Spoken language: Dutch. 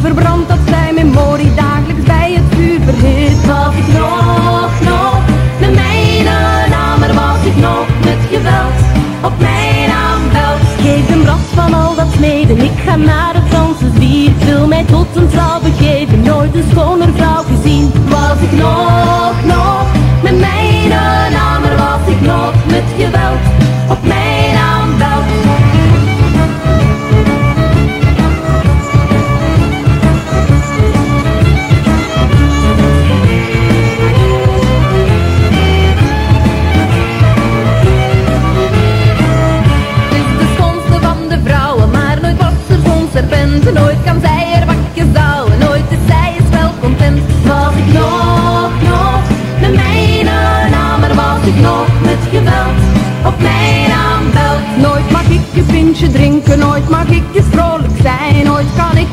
Verbrand dat zijn memorie dagelijks bij het vuur verhit. Was ik nog, nog, de mijne naam, er was ik nog met geweld op mijn aanveld. Geef een bras van al dat smeden, ik ga naar het Franse dier. Vul mij tot een vrouw begeven, nooit een schoner vrouw gezien. Was ik nog, nog, met mijne naam, er was ik nog met geweld. Nooit kan zij er bakjes douwen, nooit is zij is wel content. Was ik nog, nog met mijn namer was ik nog met geweld op mijn aanbelt. Nooit mag ik een pintje drinken, nooit mag ik eens vrolijk zijn. Nooit kan ik